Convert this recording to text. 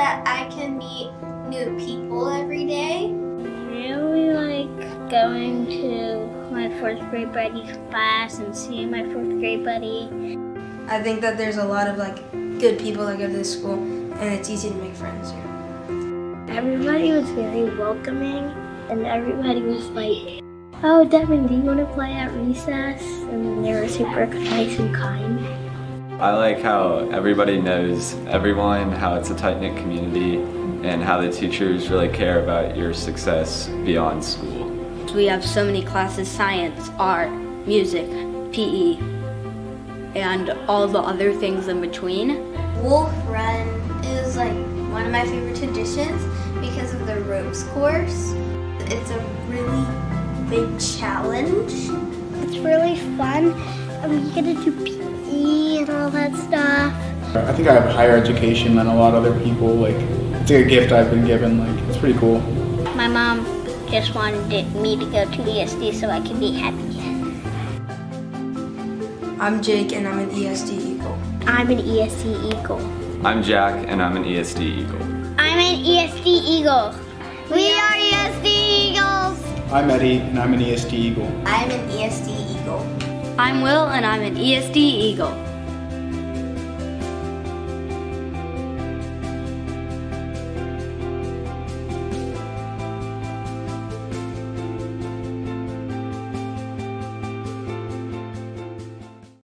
that I can meet new people every day. I really like going to my fourth grade buddy's class and seeing my fourth grade buddy. I think that there's a lot of like good people that go to this school and it's easy to make friends here. Everybody was very welcoming and everybody was like, oh Devin, do you want to play at recess? And they were super nice and kind. I like how everybody knows everyone, how it's a tight-knit community, and how the teachers really care about your success beyond school. We have so many classes, science, art, music, PE, and all the other things in between. Wolf Run is like one of my favorite traditions because of the ropes course. It's a really big challenge. It's really fun and we get to do PE and all that stuff. I think I have higher education than a lot of other people. Like, it's like a gift I've been given. Like, it's pretty cool. My mom just wanted me to go to ESD so I could be happy. I'm Jake and I'm an ESD Eagle. I'm an ESD Eagle. I'm Jack and I'm an ESD Eagle. I'm an ESD Eagle. We are ESD Eagles. I'm Eddie and I'm an ESD Eagle. I'm an ESD Eagle. I'm Will and I'm an ESD Eagle.